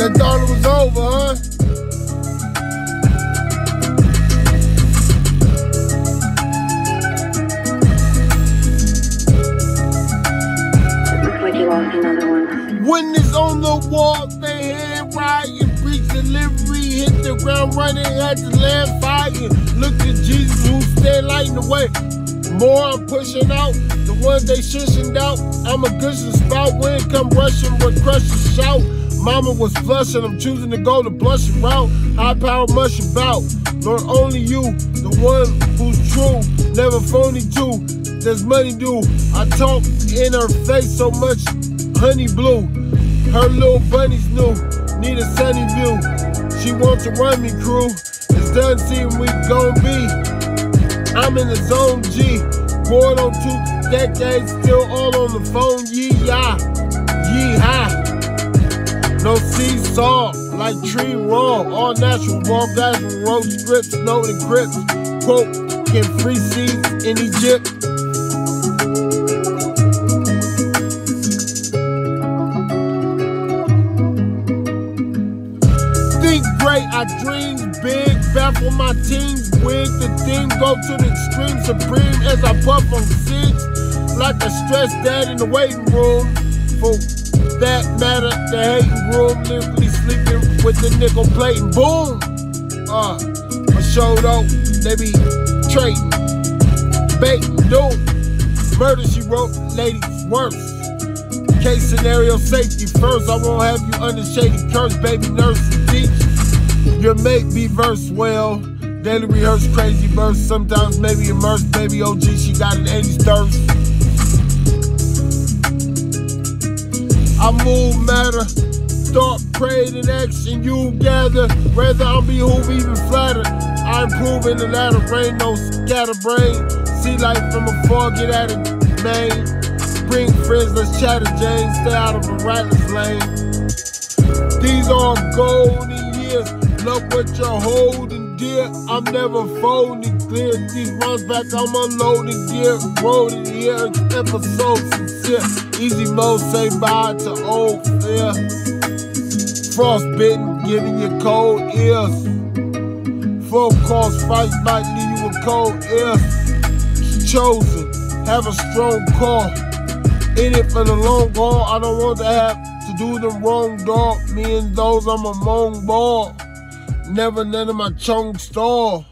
They thought it was over, huh? Looks like you lost another one. Witness on the wall, they hand riding, preach delivery, hit the ground running, had to land fighting. Look at Jesus who stand lighting the way. More I'm pushing out, the ones they shushing out. I'm a gushing spout, wind come rushing with crushing shout. Mama was blushing, I'm choosing to go the blushing route. High power mush about, Lord only you, the one who's true, never phony too. There's money due. I talk in her face so much, honey blue. Her little bunnies new, need a sunny view. She wants to run me crew. It's done seeing we gon' be. I'm in the zone G. Going on two decades, still all on the phone. Ha. No seesaw, like tree raw. All natural, raw with road scripts, no encrypts. Quote, can free seeds in Egypt. Think great, I dream big, baffle my teams, wig the thing, go to the extreme supreme as I puff on six, like a stressed dad in the waiting room. For that matter, the hating room, literally sleeping with the nickel plating. Boom! Uh, I showed up, they be trading, baiting, doom. Murder, she wrote, ladies worse. Case scenario safety first. I won't have you under shady curse, baby nurse teach. Your mate be versed well. Daily rehearse crazy verse. Sometimes maybe immerse. Baby OG, she got an 80s thirst. I move matter. Thought, prayed, in action you gather. Rather I'll be behoove even flatter. I improve in the latter rain, no scatterbrain. See life from afar, get at it, man. Bring friends, let's chatter, Jane. Stay out of a ratless lane. These are golden years. Love what you're holding, dear. I'm never folding clear. These runs back, I'm unloading gear. Rolling here, episode sincere. Easy mode, say bye to old fear. Frostbitten, giving you cold ears. Full course fight might leave you with cold ears. Chosen, have a strong call. In it for the long haul, I don't want to have to do them wrong, dog. Me and those, I'm a mong ball. Never none of my chung stall.